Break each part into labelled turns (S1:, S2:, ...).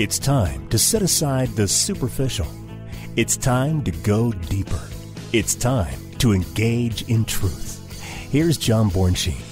S1: It's time to set aside the superficial. It's time to go deeper. It's time to engage in truth. Here's John Bornschein.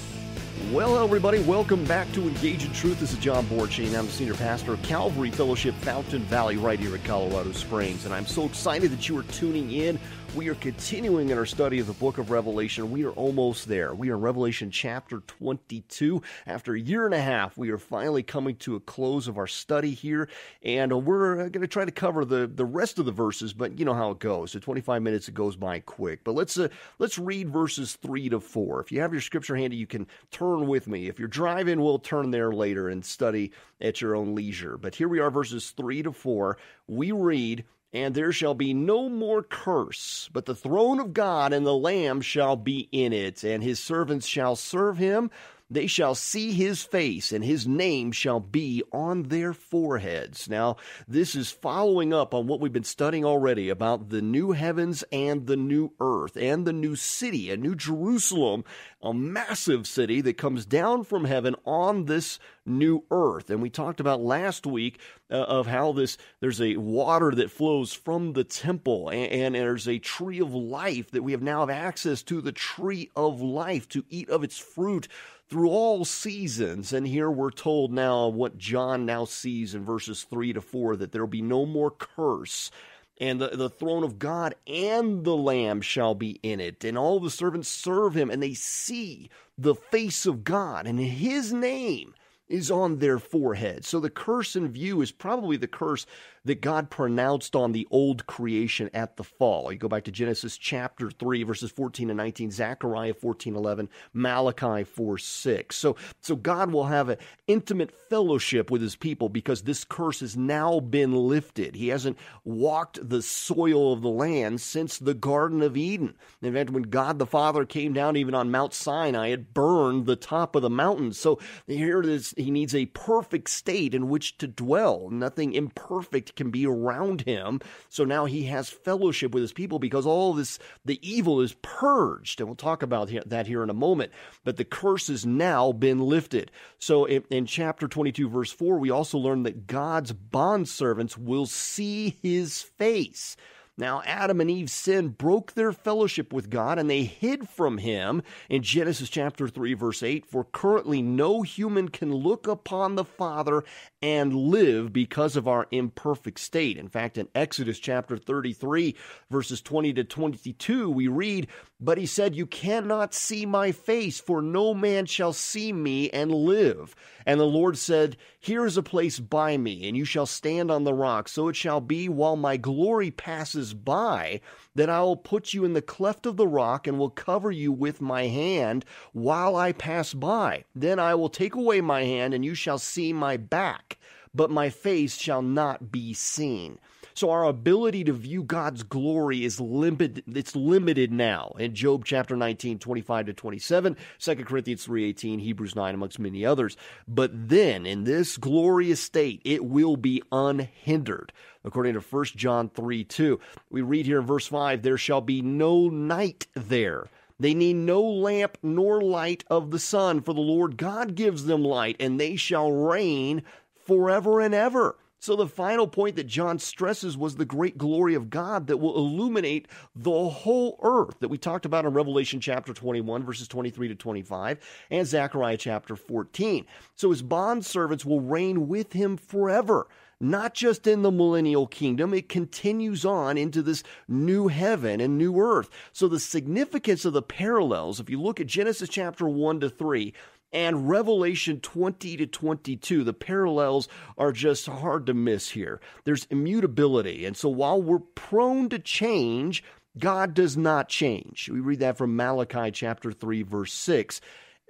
S2: Well, everybody. Welcome back to Engage in Truth. This is John Bornschein. I'm the senior pastor of Calvary Fellowship Fountain Valley right here at Colorado Springs. And I'm so excited that you are tuning in we are continuing in our study of the book of Revelation. We are almost there. We are in Revelation chapter 22. After a year and a half, we are finally coming to a close of our study here. And we're going to try to cover the, the rest of the verses, but you know how it goes. So 25 minutes, it goes by quick. But let's, uh, let's read verses 3 to 4. If you have your scripture handy, you can turn with me. If you're driving, we'll turn there later and study at your own leisure. But here we are, verses 3 to 4. We read, and there shall be no more curse, but the throne of God and the Lamb shall be in it, and his servants shall serve him. They shall see his face, and his name shall be on their foreheads. Now, this is following up on what we've been studying already about the new heavens and the new earth and the new city, a new Jerusalem, a massive city that comes down from heaven on this new earth. And we talked about last week uh, of how this there's a water that flows from the temple and, and, there's a tree of life that we have now have access to the tree of life to eat of its fruit through all seasons. And here we're told now what John now sees in verses 3 to 4 that there will be no more curse. And the, the throne of God and the Lamb shall be in it. And all the servants serve him, and they see the face of God. And his name is on their forehead. So the curse in view is probably the curse that God pronounced on the old creation at the fall. You go back to Genesis chapter 3, verses 14 and 19, Zechariah 14, 11, Malachi 4, 6. So, so God will have an intimate fellowship with his people because this curse has now been lifted. He hasn't walked the soil of the land since the Garden of Eden. In fact, when God the Father came down even on Mount Sinai, it burned the top of the mountain. So here it is, he needs a perfect state in which to dwell. Nothing imperfect can be around him. So now he has fellowship with his people because all this, the evil is purged. And we'll talk about that here in a moment. But the curse has now been lifted. So in, in chapter 22, verse 4, we also learn that God's bondservants will see his face. Now, Adam and Eve's sin broke their fellowship with God and they hid from him in Genesis chapter 3, verse 8. For currently no human can look upon the Father and live because of our imperfect state. In fact, in Exodus chapter 33, verses 20 to 22, we read, But he said, You cannot see my face, for no man shall see me and live. And the Lord said, Here is a place by me, and you shall stand on the rock. So it shall be while my glory passes by that I will put you in the cleft of the rock and will cover you with my hand while I pass by. Then I will take away my hand, and you shall see my back, but my face shall not be seen. So our ability to view God's glory is limited. It's limited now in Job chapter 19, 25 to 27, 2 Corinthians 3.18, Hebrews 9, amongst many others. But then in this glorious state, it will be unhindered. According to 1 John 3, 2, we read here in verse 5, there shall be no night there. They need no lamp nor light of the sun, for the Lord God gives them light, and they shall reign forever and ever. So, the final point that John stresses was the great glory of God that will illuminate the whole earth that we talked about in Revelation chapter 21, verses 23 to 25, and Zechariah chapter 14. So, his bond servants will reign with him forever not just in the millennial kingdom, it continues on into this new heaven and new earth. So, the significance of the parallels, if you look at Genesis chapter 1 to 3, and Revelation 20 to 22. The parallels are just hard to miss here. There's immutability. And so while we're prone to change, God does not change. We read that from Malachi chapter 3, verse 6.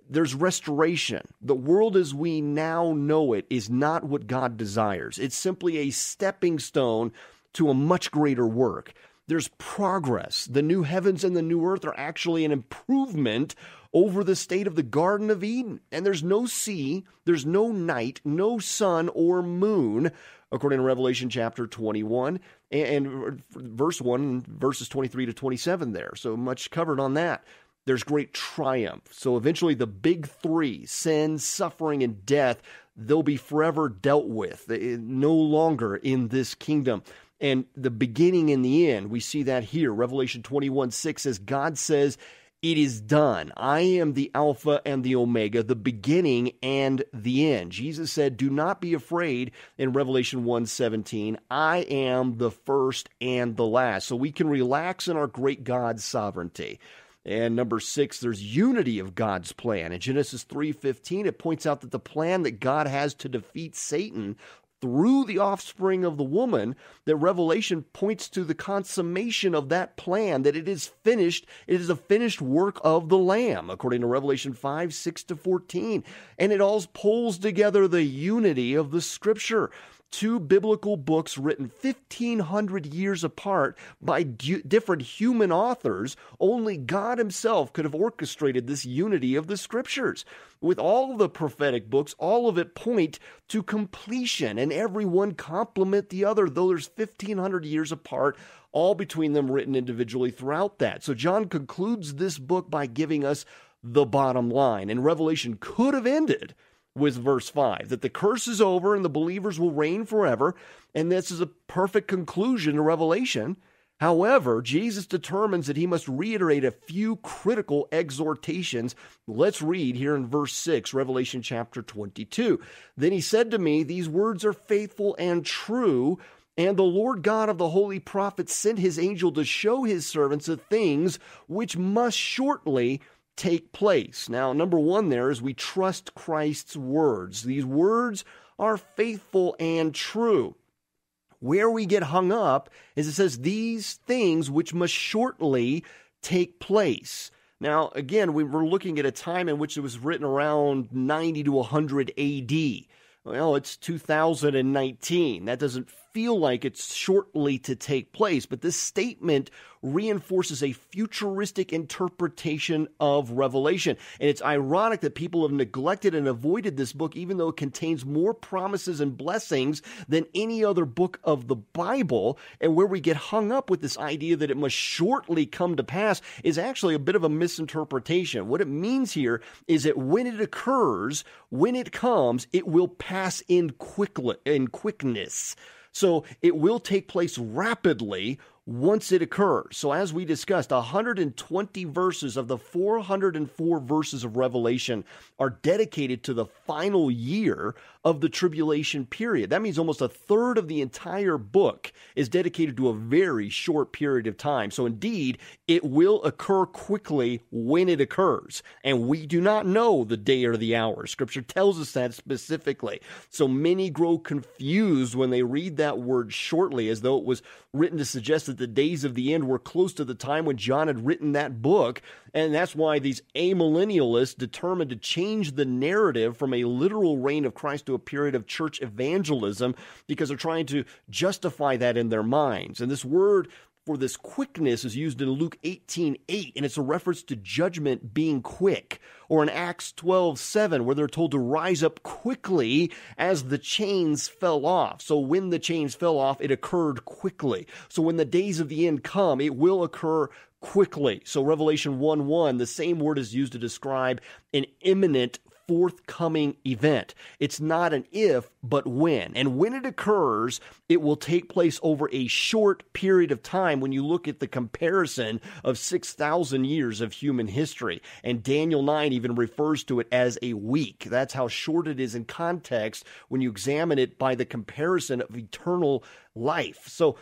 S2: There's restoration. The world as we now know it is not what God desires. It's simply a stepping stone to a much greater work. There's progress. The new heavens and the new earth are actually an improvement over the state of the Garden of Eden. And there's no sea, there's no night, no sun or moon, according to Revelation chapter 21 and, verse 1, verses 23 to 27 there. So much covered on that. There's great triumph. So eventually, the big three sin, suffering, and death they'll be forever dealt with, eh, no longer in this kingdom. And the beginning and the end, we see that here. Revelation 21 6 says, God says, It is done. I am the Alpha and the Omega, the beginning and the end. Jesus said, Do not be afraid in Revelation 1 17. I am the first and the last. So we can relax in our great God's sovereignty. And number six, there's unity of God's plan. In Genesis 3:15, it points out that the plan that God has to defeat Satan through the offspring of the woman, that Revelation points to the consummation of that plan, that it is finished, it is a finished work of the Lamb, according to Revelation 5, 6 to 14. And it all pulls together the unity of the scripture two biblical books written 1500 years apart by different human authors, only God Himself could have orchestrated this unity of the scriptures. With all the prophetic books, all of it point to completion, and every one complement the other, though there's 1500 years apart, all between them written individually throughout that. So John concludes this book by giving us the bottom line, and Revelation could have ended with verse 5 that the curse is over and the believers will reign forever. And this is a perfect conclusion to Revelation. However, Jesus determines that he must reiterate a few critical exhortations. Let's read here in verse 6, Revelation chapter 22. Then he said to me, These words are faithful and true. And the Lord God of the holy prophets sent his angel to show his servants the things which must shortly take place. Now, number one there is we trust Christ's words. These words are faithful and true. Where we get hung up is it says these things which must shortly take place. Now, again, we were looking at a time in which it was written around 90 to 100 AD. Well, it's 2019. That doesn't feel like it's shortly to take place, but this statement reinforces a futuristic interpretation of Revelation. And it's ironic that people have neglected and avoided this book, even though it contains more promises and blessings than any other book of the Bible. And where we get hung up with this idea that it must shortly come to pass is actually a bit of a misinterpretation. What it means here is that when it occurs, when it comes, it will pass in quickly in quickness. So it will take place rapidly once it occurs. So, as we discussed, 120 verses of the 404 verses of Revelation are dedicated to the final year of the tribulation period. That means almost a third of the entire book is dedicated to a very short period of time. So, indeed, it will occur quickly when it occurs. And we do not know the day or the hour. Scripture tells us that specifically. So, many grow confused when they read that word shortly as though it was written to suggest that the days of the end were close to the time when John had written that book. And that's why these amillennialists determined to change the narrative from a literal reign of Christ to a period of church evangelism because they're trying to justify that in their minds. And this word for this quickness is used in Luke 18 8, and it's a reference to judgment being quick. Or in Acts 12 7, where they're told to rise up quickly as the chains fell off. So when the chains fell off, it occurred quickly. So when the days of the end come, it will occur quickly. So Revelation 1 1, the same word is used to describe an imminent forthcoming event. It's not an if, but when. And when it occurs, it will take place over a short period of time when you look at the comparison of 6,000 years of human history. And Daniel 9 even refers to it as a week. That's how short it is in context when you examine it by the comparison of eternal life. So,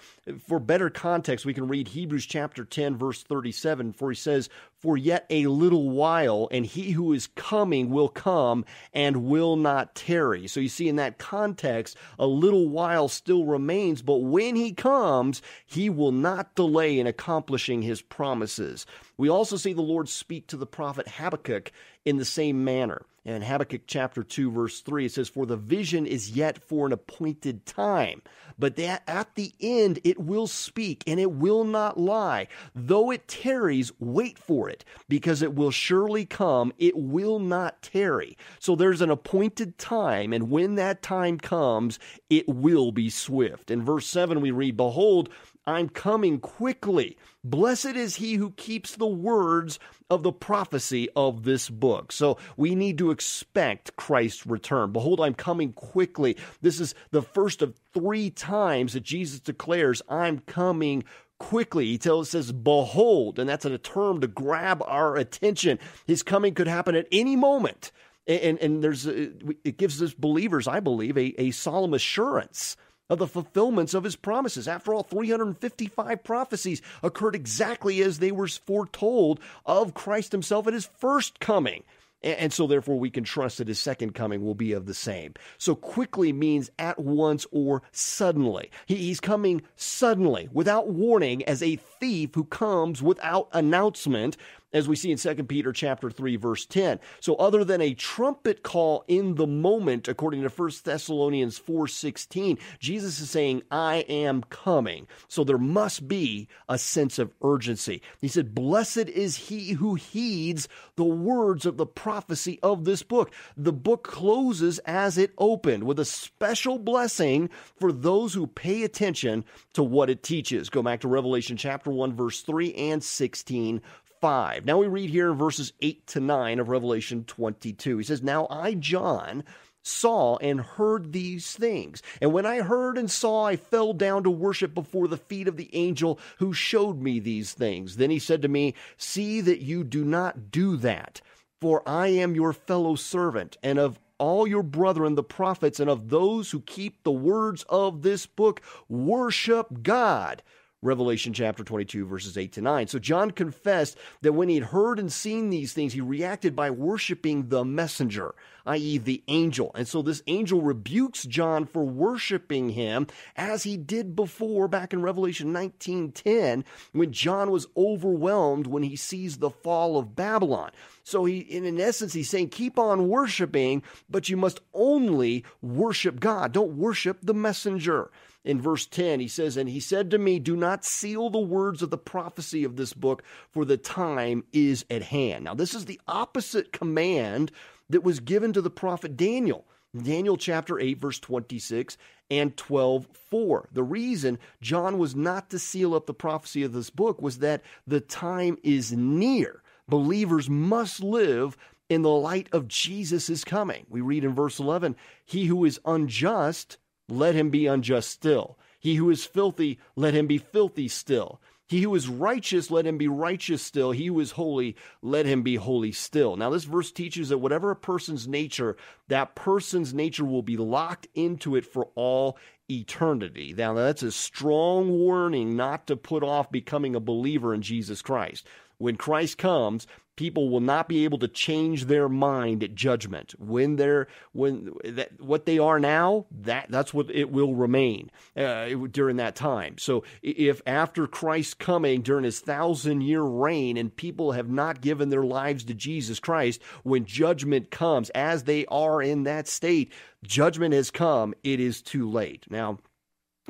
S2: for better context, we can read Hebrews chapter 10, verse 37, for he says, For yet a little while, and he who is coming will come and will not tarry. So, you see, in that context, a little while still remains, but when he comes, he will not delay in accomplishing his promises. We also see the Lord speak to the prophet Habakkuk in the same manner. And Habakkuk chapter 2, verse 3, it says, For the vision is yet for an appointed time, but that at the end it will speak and it will not lie. Though it tarries, wait for it, because it will surely come. It will not tarry. So there's an appointed time, and when that time comes, it will be swift. In verse 7, we read, Behold, I'm coming quickly. Blessed is he who keeps the words of the prophecy of this book. So we need to expect Christ's return. Behold, I'm coming quickly. This is the first of three times that Jesus declares, I'm coming quickly. He tells says, behold, and that's a term to grab our attention. His coming could happen at any moment. And, and there's it gives us believers, I believe, a, a solemn assurance of the fulfillments of his promises. After all, 355 prophecies occurred exactly as they were foretold of Christ himself at his first coming. And so, therefore, we can trust that his second coming will be of the same. So, quickly means at once or suddenly. he's coming suddenly, without warning, as a thief who comes without announcement as we see in 2 Peter chapter 3 verse 10. So other than a trumpet call in the moment according to 1 Thessalonians 4:16, Jesus is saying I am coming. So there must be a sense of urgency. He said, "Blessed is he who heeds the words of the prophecy of this book." The book closes as it opened with a special blessing for those who pay attention to what it teaches. Go back to Revelation chapter 1 verse 3 and 16 5. Now we read here in verses 8 to 9 of Revelation 22. He says, Now I, John, saw and heard these things. And when I heard and saw, I fell down to worship before the feet of the angel who showed me these things. Then he said to me, See that you do not do that, for I am your fellow servant and of all your brethren, the prophets, and of those who keep the words of this book. Worship God. Revelation chapter 22, verses 8 to 9. So John confessed that when he had heard and seen these things, he reacted by worshiping the messenger, i.e., the angel. And so this angel rebukes John for worshiping him as he did before back in Revelation 19:10 when John was overwhelmed when he sees the fall of Babylon. So he in essence he's saying keep on worshiping, but you must only worship God. Don't worship the messenger in verse 10, he says, And he said to me, Do not seal the words of the prophecy of this book, for the time is at hand. Now, this is the opposite command that was given to the prophet Daniel. Daniel chapter 8, verse 26 and 12, 4. The reason John was not to seal up the prophecy of this book was that the time is near. Believers must live in the light of Jesus' coming. We read in verse 11, He who is unjust let him be unjust still. He who is filthy, let him be filthy still. He who is righteous, let him be righteous still. He who is holy, let him be holy still. Now, this verse teaches that whatever a person's nature, that person's nature will be locked into it for all eternity. Now, that's a strong warning not to put off becoming a believer in Jesus Christ. When Christ comes, people will not be able to change their mind at judgment. When they're when that, what they are now that that's what it will remain uh, during that time. So if after christ's coming during his thousand year reign and people have not given their lives to jesus christ when judgment comes as they are in that state judgment has come it is too late. Now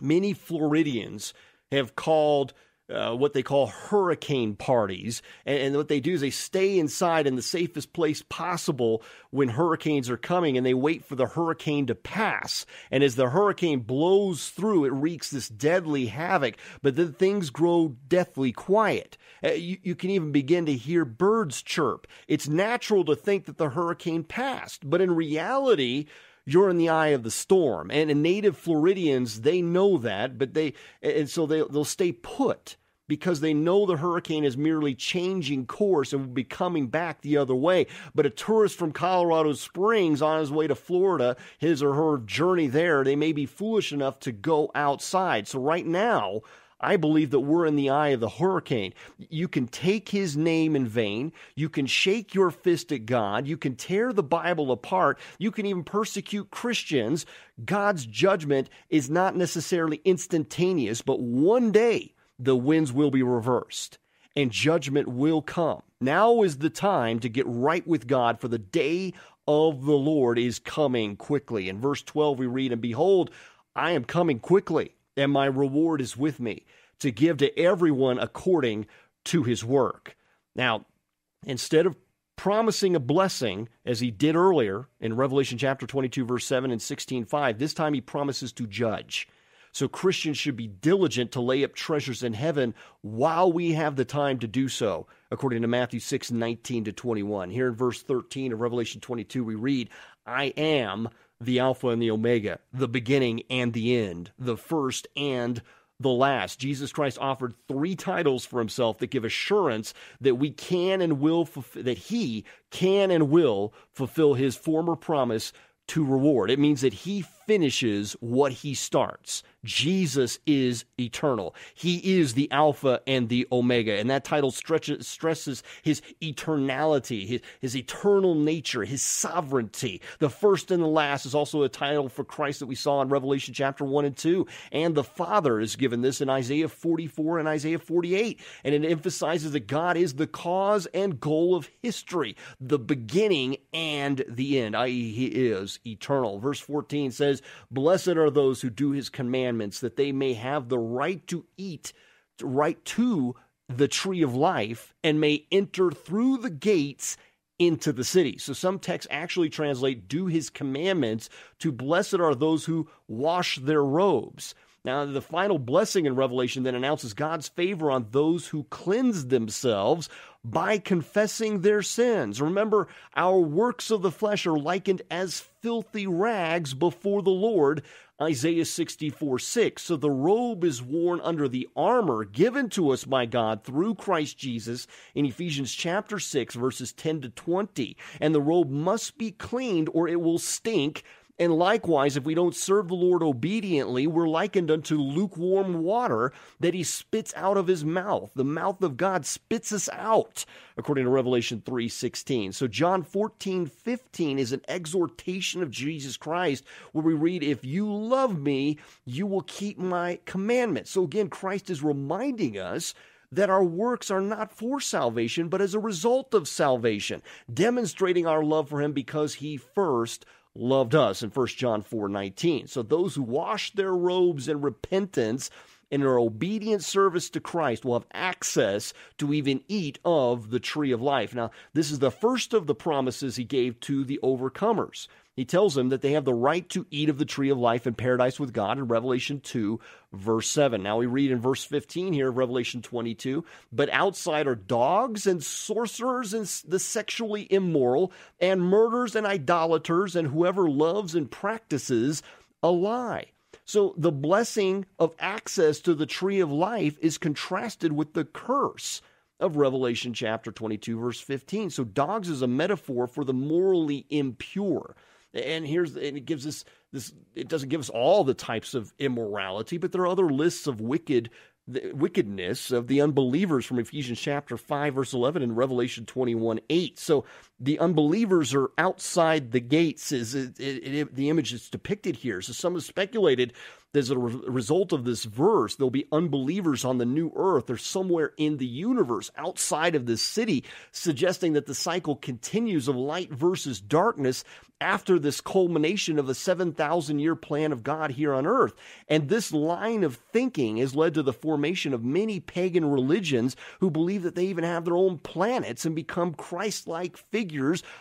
S2: many floridians have called uh, what they call hurricane parties. And, and, what they do is they stay inside in the safest place possible when hurricanes are coming and they wait for the hurricane to pass. And as the hurricane blows through, it wreaks this deadly havoc, but then things grow deathly quiet. Uh, you, you can even begin to hear birds chirp. It's natural to think that the hurricane passed, but in reality, you're in the eye of the storm. And, native Floridians, they know that, but they, and so they, they'll stay put because they know the hurricane is merely changing course and will be coming back the other way. But a tourist from Colorado Springs on his way to Florida, his or her journey there, they may be foolish enough to go outside. So right now, I believe that we're in the eye of the hurricane. You can take his name in vain. You can shake your fist at God. You can tear the Bible apart. You can even persecute Christians. God's judgment is not necessarily instantaneous, but one day the winds will be reversed and judgment will come. Now is the time to get right with God, for the day of the Lord is coming quickly. In verse 12, we read, And behold, I am coming quickly and my reward is with me to give to everyone according to his work. Now, instead of promising a blessing as he did earlier in Revelation chapter 22 verse 7 and 16:5, this time he promises to judge. So Christians should be diligent to lay up treasures in heaven while we have the time to do so, according to Matthew 6 19 to 21. Here in verse 13 of Revelation 22, we read, I am the Alpha and the Omega, the beginning and the end, the first and the last. Jesus Christ offered three titles for himself that give assurance that we can and will, that he can and will fulfill his former promise to reward. It means that he finishes what he starts. Jesus is eternal. He is the Alpha and the Omega. And that title stretches, stresses his eternality, his, his eternal nature, his sovereignty. The first and the last is also a title for Christ that we saw in Revelation chapter 1 and 2. And the Father is given this in Isaiah 44 and Isaiah 48. And it emphasizes that God is the cause and goal of history, the beginning and the end, i.e., he is eternal. Verse 14 says, says, Blessed are those who do his commandments, that they may have the right to eat, right to the tree of life, and may enter through the gates into the city. So some texts actually translate do his commandments to blessed are those who wash their robes. Now, the final blessing in Revelation then announces God's favor on those who cleanse themselves by confessing their sins. Remember, our works of the flesh are likened as filthy rags before the Lord. Isaiah 64 6. So the robe is worn under the armor given to us by God through Christ Jesus in Ephesians chapter 6, verses 10 to 20. And the robe must be cleaned or it will stink and likewise, if we don't serve the Lord obediently, we're likened unto lukewarm water that he spits out of his mouth. The mouth of God spits us out, according to Revelation 3:16. So John 14:15 is an exhortation of Jesus Christ where we read, "If you love me, you will keep my commandments." So again, Christ is reminding us that our works are not for salvation, but as a result of salvation, demonstrating our love for him because he first loved us in 1 John 4 19. So those who wash their robes in repentance and are obedient service to Christ will have access to even eat of the tree of life. Now, this is the first of the promises he gave to the overcomers. He tells them that they have the right to eat of the tree of life in paradise with God in Revelation 2, verse 7. Now we read in verse 15 here of Revelation 22 But outside are dogs and sorcerers and the sexually immoral, and murderers and idolaters, and whoever loves and practices a lie. So the blessing of access to the tree of life is contrasted with the curse of Revelation chapter 22, verse 15. So dogs is a metaphor for the morally impure. And here's and it gives us this it doesn't give us all the types of immorality, but there are other lists of wicked the wickedness of the unbelievers from Ephesians chapter 5 verse 11 and Revelation 21 8. So the unbelievers are outside the gates is it, it, it, the image that's depicted here. So some have speculated as a re- result of this verse, there'll be unbelievers on the new earth or somewhere in the universe outside of this city, suggesting that the cycle continues of light versus darkness after this culmination of the 7,000 year plan of God here on earth. And this line of thinking has led to the formation of many pagan religions who believe that they even have their own planets and become Christ like figures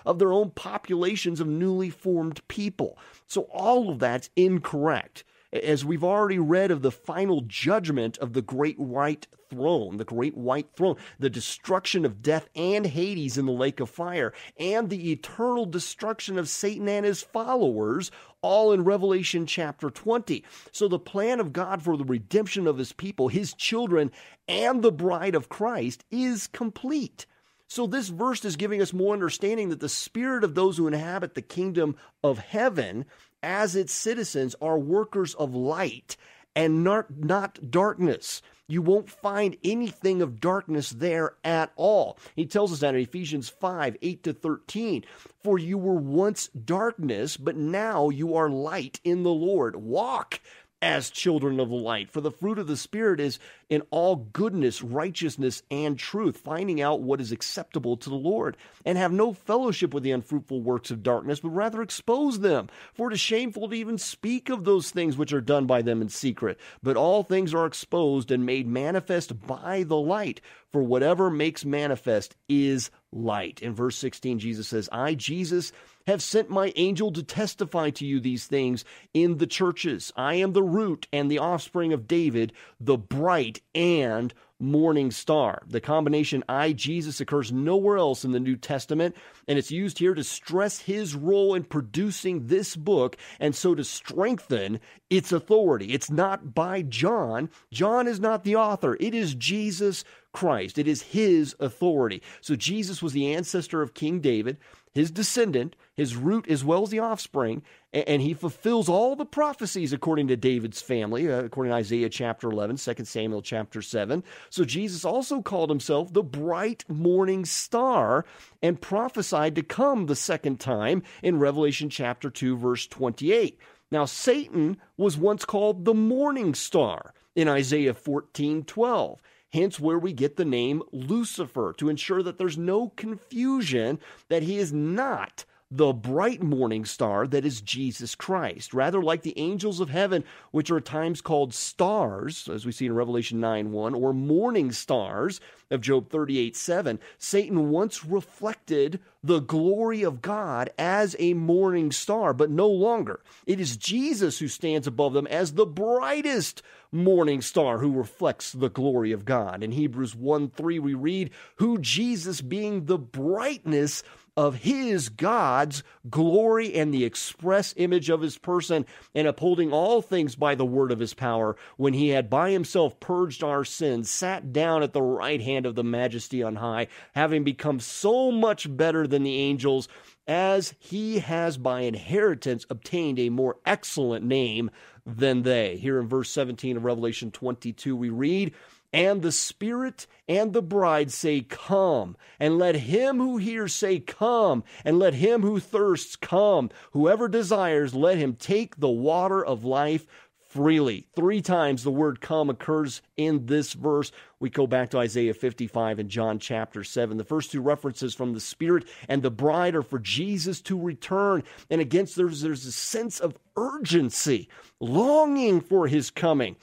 S2: of their own populations of newly formed people. So all of that's incorrect as we've already read of the final judgment of the great white throne, the great white throne, the destruction of death and Hades in the lake of fire, and the eternal destruction of Satan and his followers, all in Revelation chapter 20. So the plan of God for the redemption of his people, his children, and the bride of Christ is complete. So, this verse is giving us more understanding that the spirit of those who inhabit the kingdom of heaven as its citizens are workers of light and not, not darkness. You won't find anything of darkness there at all. He tells us that in Ephesians 5 8 to 13. For you were once darkness, but now you are light in the Lord. Walk as children of the light. For the fruit of the Spirit is in all goodness, righteousness, and truth, finding out what is acceptable to the Lord, and have no fellowship with the unfruitful works of darkness, but rather expose them. For it is shameful to even speak of those things which are done by them in secret. But all things are exposed and made manifest by the light. For whatever makes manifest is light. In verse 16, Jesus says, I, Jesus, have sent my angel to testify to you these things in the churches. I am the root and the offspring of David, the bright and morning star. The combination I, Jesus, occurs nowhere else in the New Testament, and it's used here to stress his role in producing this book and so to strengthen its authority. It's not by John. John is not the author, it is Jesus Christ. It is his authority. So Jesus was the ancestor of King David his descendant, his root as well as the offspring, and he fulfills all the prophecies according to David's family, uh, according to Isaiah chapter 11, 2 Samuel chapter 7. So Jesus also called himself the bright morning star and prophesied to come the second time in Revelation chapter 2, verse 28. Now, Satan was once called the morning star in Isaiah 14, 12 hence where we get the name Lucifer, to ensure that there's no confusion that he is not the bright morning star that is Jesus Christ. Rather, like the angels of heaven, which are at times called stars, as we see in Revelation 9 1, or morning stars of Job 38 7, Satan once reflected the glory of God as a morning star, but no longer. It is Jesus who stands above them as the brightest morning star who reflects the glory of God. In Hebrews 1 3, we read, Who Jesus being the brightness of his God's glory and the express image of his person, and upholding all things by the word of his power, when he had by himself purged our sins, sat down at the right hand of the majesty on high, having become so much better than the angels, as he has by inheritance obtained a more excellent name than they. Here in verse 17 of Revelation 22, we read, and the Spirit and the bride say, Come. And let him who hears say, Come. And let him who thirsts come. Whoever desires, let him take the water of life freely. Three times the word come occurs in this verse. We go back to Isaiah 55 and John chapter 7. The first two references from the Spirit and the bride are for Jesus to return. And against there's, there's a sense of urgency, longing for his coming.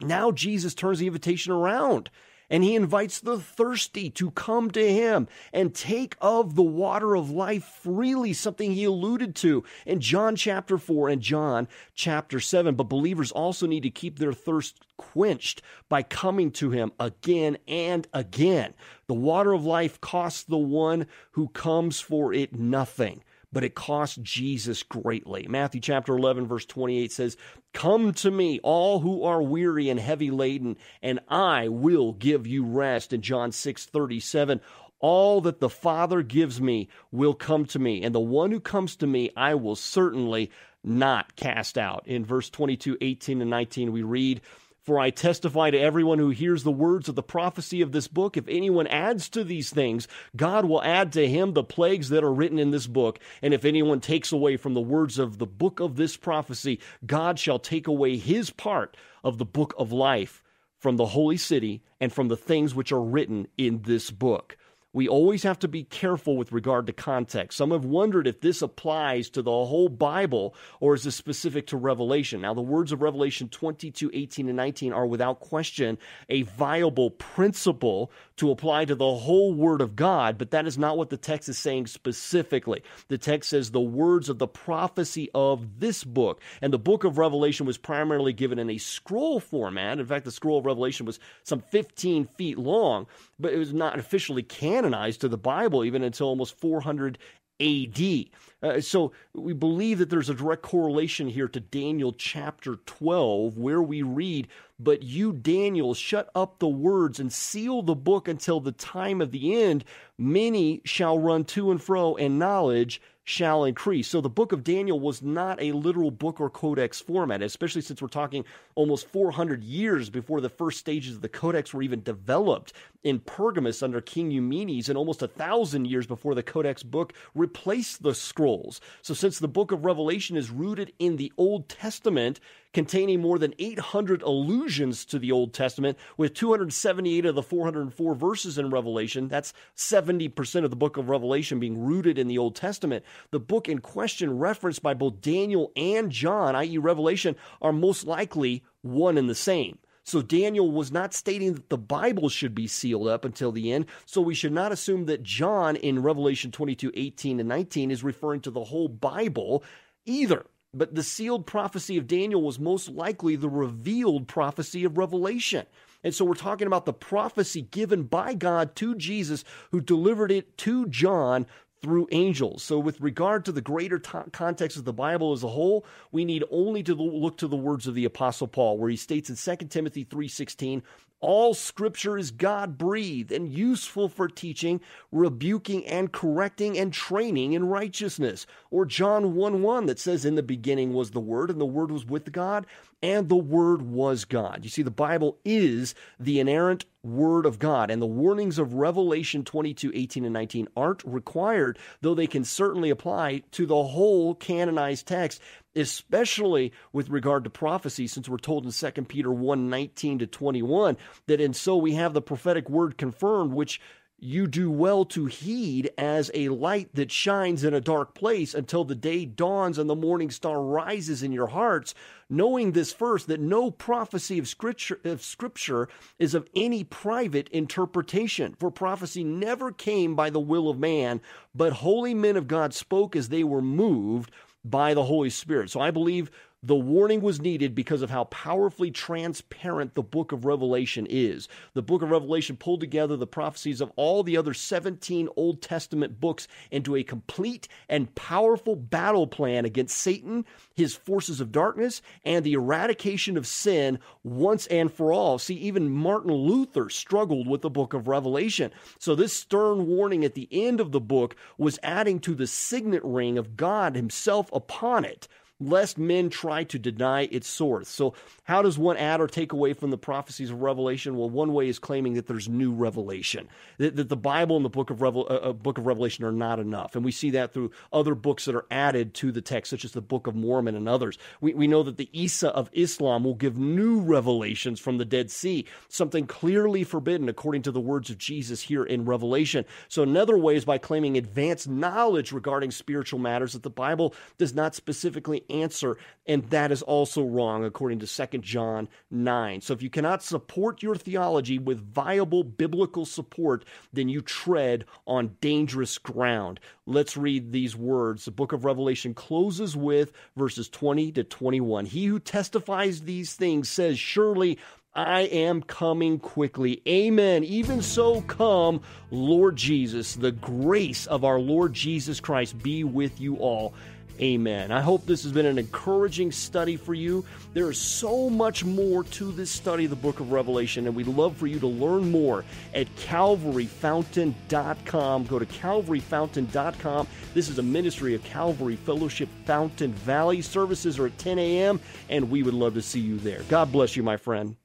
S2: Now Jesus turns the invitation around and he invites the thirsty to come to him and take of the water of life freely, something he alluded to in John chapter 4 and John chapter 7. But believers also need to keep their thirst quenched by coming to him again and again. The water of life costs the one who comes for it nothing but it cost Jesus greatly. Matthew chapter 11, verse 28 says, Come to me, all who are weary and heavy laden, and I will give you rest. In John 6, 37, all that the Father gives me will come to me, and the one who comes to me I will certainly not cast out. In verse 22, 18, and 19, we read, for I testify to everyone who hears the words of the prophecy of this book, if anyone adds to these things, God will add to him the plagues that are written in this book. And if anyone takes away from the words of the book of this prophecy, God shall take away his part of the book of life from the holy city and from the things which are written in this book we always have to be careful with regard to context. Some have wondered if this applies to the whole Bible or is this specific to Revelation. Now, the words of Revelation 22, 18, and 19 are without question a viable principle to apply to the whole Word of God, but that is not what the text is saying specifically. The text says the words of the prophecy of this book. And the book of Revelation was primarily given in a scroll format. In fact, the scroll of Revelation was some 15 feet long, but it was not officially canonized to the Bible even until almost 400 AD. Uh, so we believe that there's a direct correlation here to Daniel chapter 12, where we read, But you, Daniel, shut up the words and seal the book until the time of the end. Many shall run to and fro, and knowledge shall increase. So the book of Daniel was not a literal book or codex format, especially since we're talking almost 400 years before the first stages of the codex were even developed in Pergamus under King Eumenes, and almost a thousand years before the codex book replaced the scrolls. So since the book of Revelation is rooted in the Old Testament, containing more than 800 allusions to the Old Testament, with 278 of the 404 verses in Revelation. That's 70% of the book of Revelation being rooted in the Old Testament. The book in question, referenced by both Daniel and John, i.e., Revelation, are most likely one and the same. So Daniel was not stating that the Bible should be sealed up until the end. So we should not assume that John in Revelation 22 18 and 19 is referring to the whole Bible either. But the sealed prophecy of Daniel was most likely the revealed prophecy of Revelation. And so we're talking about the prophecy given by God to Jesus, who delivered it to John through angels. So, with regard to the greater t- context of the Bible as a whole, we need only to look to the words of the Apostle Paul, where he states in 2 Timothy 3:16, all scripture is God breathed and useful for teaching, rebuking, and correcting and training in righteousness. Or John 1 1 that says, In the beginning was the Word, and the Word was with God, and the Word was God. You see, the Bible is the inerrant Word of God, and the warnings of Revelation 22 18 and 19 aren't required, though they can certainly apply to the whole canonized text especially with regard to prophecy, since we're told in 2 Peter 1 19 to 21 that, and so we have the prophetic word confirmed, which you do well to heed as a light that shines in a dark place until the day dawns and the morning star rises in your hearts, knowing this first that no prophecy of scripture, of scripture is of any private interpretation. For prophecy never came by the will of man, but holy men of God spoke as they were moved by the Holy Spirit. So I believe the warning was needed because of how powerfully transparent the book of Revelation is. The book of Revelation pulled together the prophecies of all the other 17 Old Testament books into a complete and powerful battle plan against Satan, his forces of darkness, and the eradication of sin once and for all. See, even Martin Luther struggled with the book of Revelation. So, this stern warning at the end of the book was adding to the signet ring of God Himself upon it lest men try to deny its source. So, how does one add or take away from the prophecies of Revelation? Well, one way is claiming that there's new revelation, that, that the Bible and the book of, Revel, uh, uh, book of Revelation are not enough. And we see that through other books that are added to the text, such as the Book of Mormon and others. We, we know that the Isa of Islam will give new revelations from the Dead Sea, something clearly forbidden according to the words of Jesus here in Revelation. So, another way is by claiming advanced knowledge regarding spiritual matters that the Bible does not specifically answer, and that is also wrong according to 2 John 9. So if you cannot support your theology with viable biblical support, then you tread on dangerous ground. Let's read these words. The book of Revelation closes with verses 20 to 21. He who testifies these things says, Surely I am coming quickly. Amen. Even so, come, Lord Jesus. The grace of our Lord Jesus Christ be with you all. Amen. I hope this has been an encouraging study for you. There is so much more to this study of the book of Revelation, and we'd love for you to learn more at calvaryfountain.com. Go to calvaryfountain.com. This is a ministry of Calvary Fellowship Fountain Valley. Services are at 10 a.m., and we would love to see you there. God bless you, my friend.